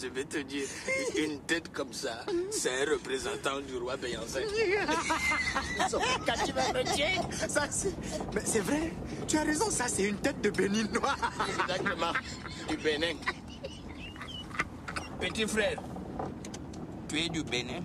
je vais te dire, une tête comme ça, c'est un représentant du roi Beyoncé. Quand tu vas me tuer, ça c'est. Mais c'est vrai, tu as raison, ça c'est une tête de béninois. Exactement, du Bénin. Petit frère, tu es du Bénin